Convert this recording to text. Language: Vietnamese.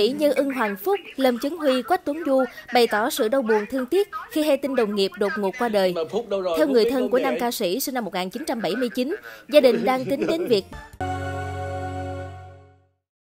tỷ Như Ưng Hoàng Phúc, Lâm Chấn Huy, Quách Tuấn Du bày tỏ sự đau buồn thương tiếc khi hay tin đồng nghiệp đột ngột qua đời. Theo người thân của nam ca sĩ sinh năm 1979, gia đình đang tính đến việc